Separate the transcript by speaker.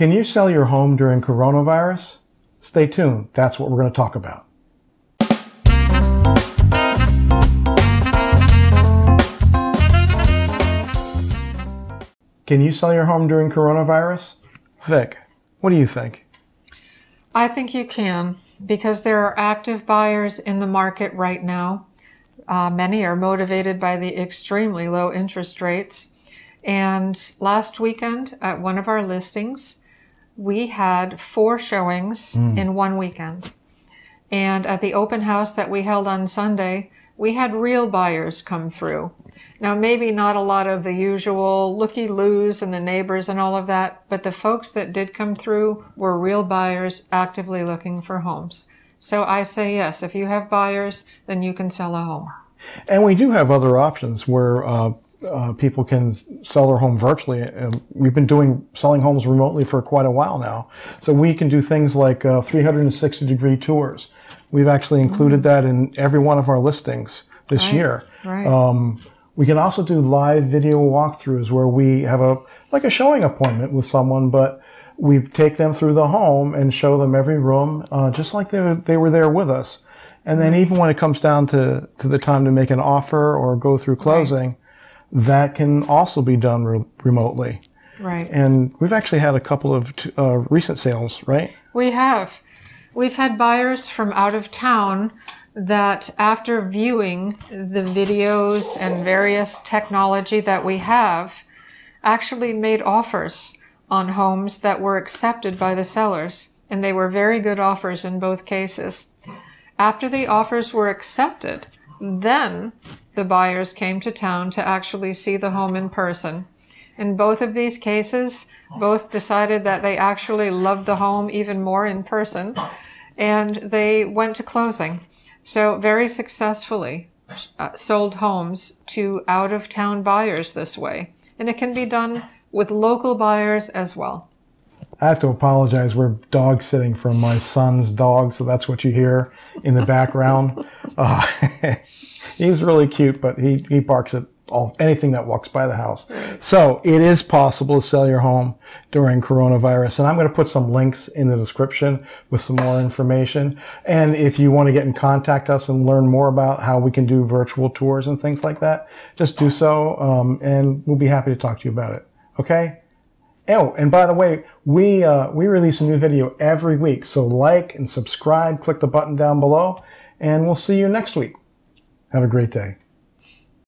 Speaker 1: Can you sell your home during coronavirus? Stay tuned. That's what we're going to talk about. Can you sell your home during coronavirus? Vic, what do you think?
Speaker 2: I think you can because there are active buyers in the market right now. Uh, many are motivated by the extremely low interest rates. And last weekend at one of our listings, we had four showings mm. in one weekend. And at the open house that we held on Sunday, we had real buyers come through. Now, maybe not a lot of the usual looky loos and the neighbors and all of that, but the folks that did come through were real buyers actively looking for homes. So I say yes, if you have buyers, then you can sell a home.
Speaker 1: And we do have other options where uh, uh, people can sell their home virtually. And we've been doing selling homes remotely for quite a while now. So we can do things like uh, 360 degree tours. We've actually included mm-hmm. that in every one of our listings this
Speaker 2: right.
Speaker 1: year.
Speaker 2: Right.
Speaker 1: Um, we can also do live video walkthroughs where we have a like a showing appointment with someone, but we take them through the home and show them every room, uh, just like they were, they were there with us. And then even when it comes down to, to the time to make an offer or go through closing, right that can also be done re- remotely.
Speaker 2: Right.
Speaker 1: And we've actually had a couple of t- uh, recent sales, right?
Speaker 2: We have. We've had buyers from out of town that after viewing the videos and various technology that we have, actually made offers on homes that were accepted by the sellers. And they were very good offers in both cases. After the offers were accepted, then the buyers came to town to actually see the home in person. In both of these cases, both decided that they actually loved the home even more in person, and they went to closing. So, very successfully uh, sold homes to out of town buyers this way. And it can be done with local buyers as well.
Speaker 1: I have to apologize. We're dog sitting for my son's dog, so that's what you hear in the background. Uh, he's really cute, but he, he barks at all anything that walks by the house. So it is possible to sell your home during coronavirus. And I'm going to put some links in the description with some more information. And if you want to get in contact us and learn more about how we can do virtual tours and things like that, just do so. Um, and we'll be happy to talk to you about it. Okay. Oh, and by the way, we uh, we release a new video every week. So like and subscribe. Click the button down below, and we'll see you next week. Have a great day.